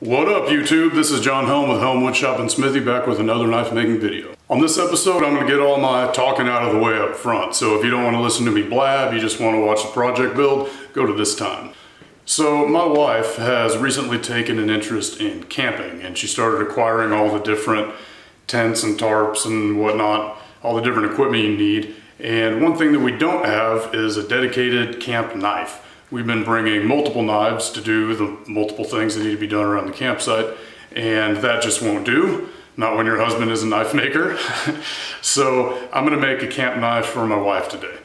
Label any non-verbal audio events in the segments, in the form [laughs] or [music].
What up YouTube? This is John Helm with Helm Woodshop and Smithy back with another knife making video. On this episode I'm going to get all my talking out of the way up front, so if you don't want to listen to me blab, you just want to watch the project build, go to this time. So my wife has recently taken an interest in camping and she started acquiring all the different tents and tarps and whatnot, all the different equipment you need. And one thing that we don't have is a dedicated camp knife. We've been bringing multiple knives to do the multiple things that need to be done around the campsite, and that just won't do. Not when your husband is a knife maker. [laughs] so I'm gonna make a camp knife for my wife today.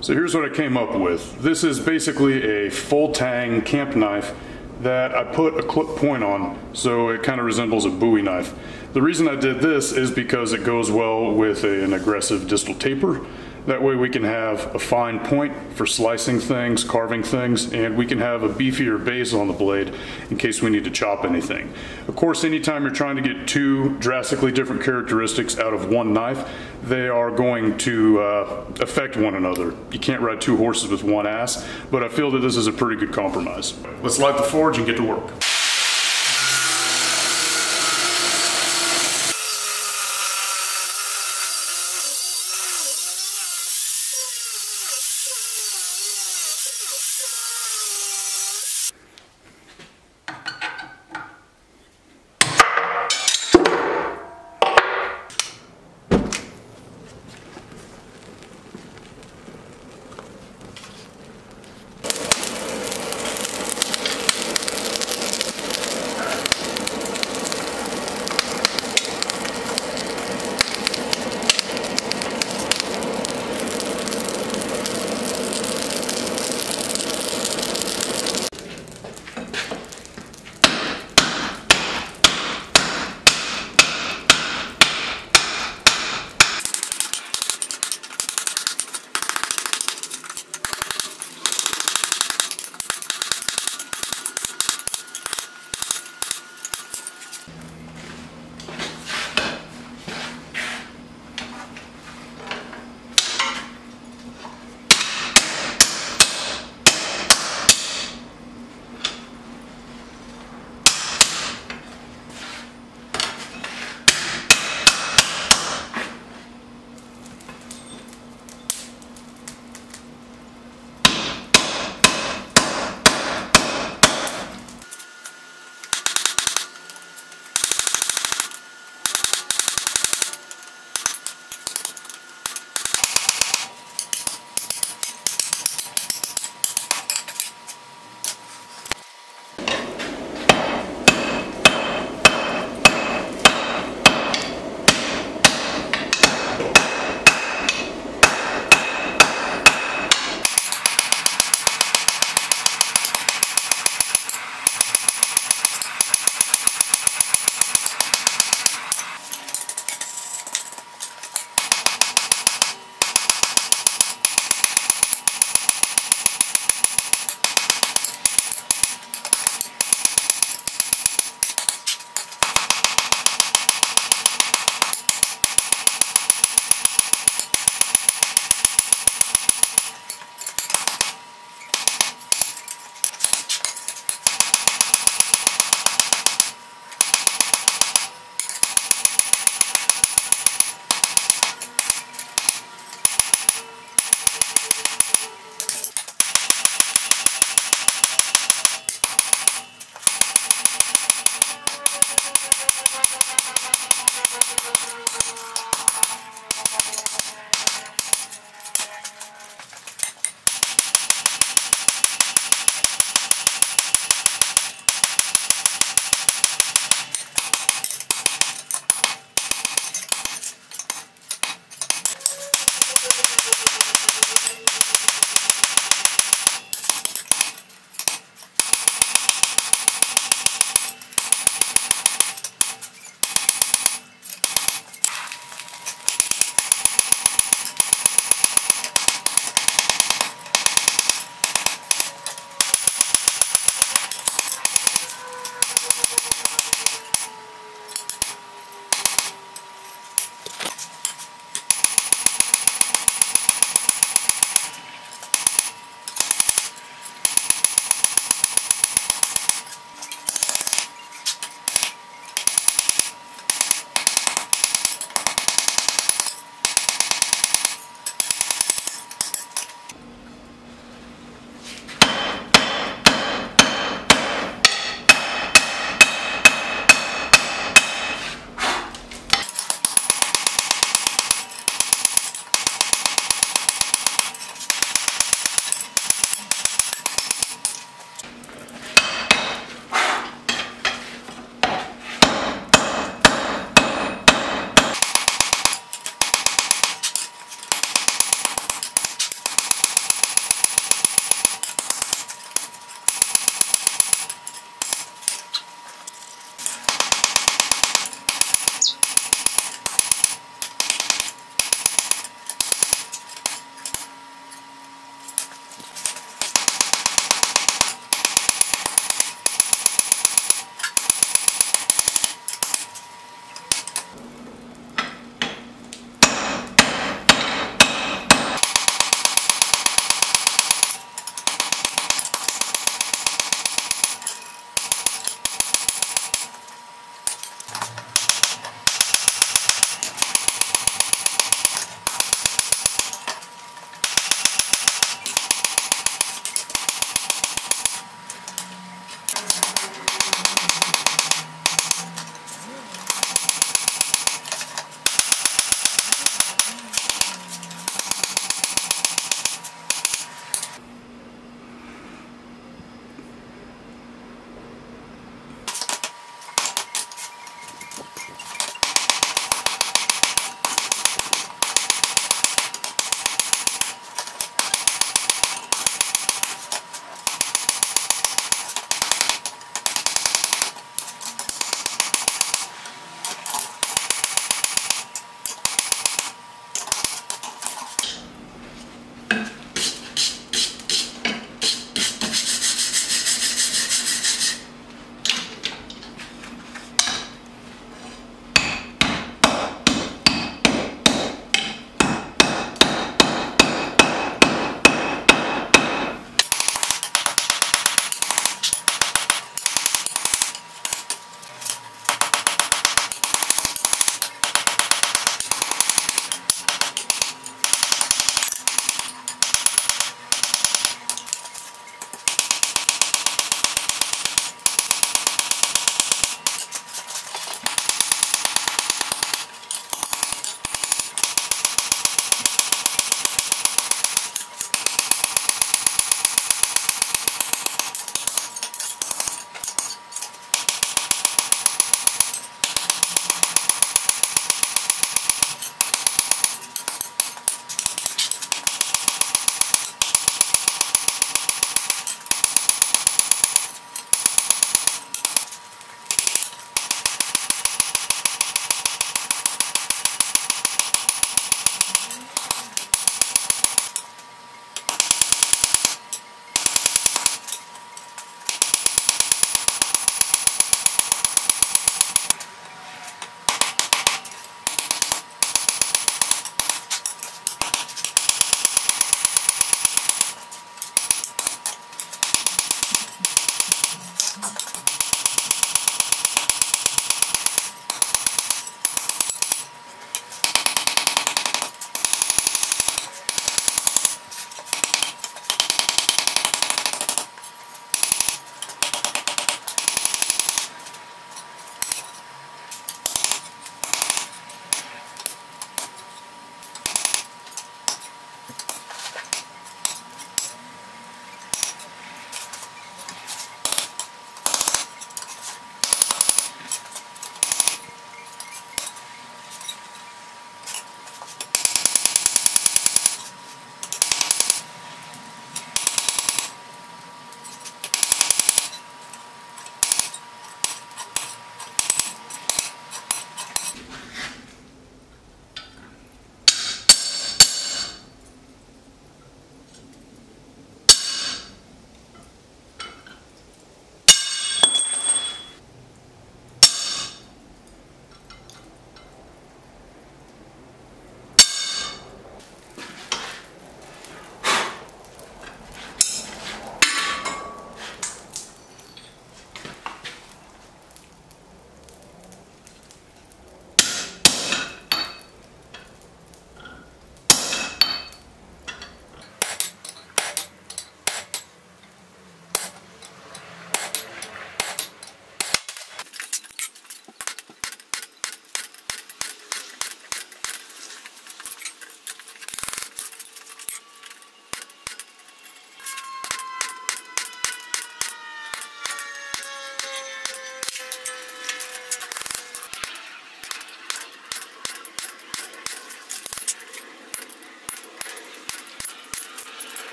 So here's what I came up with. This is basically a full tang camp knife that I put a clip point on so it kind of resembles a bowie knife. The reason I did this is because it goes well with a, an aggressive distal taper that way we can have a fine point for slicing things, carving things, and we can have a beefier base on the blade in case we need to chop anything. Of course, anytime you're trying to get two drastically different characteristics out of one knife, they are going to uh, affect one another. You can't ride two horses with one ass, but I feel that this is a pretty good compromise. Let's light the forge and get to work.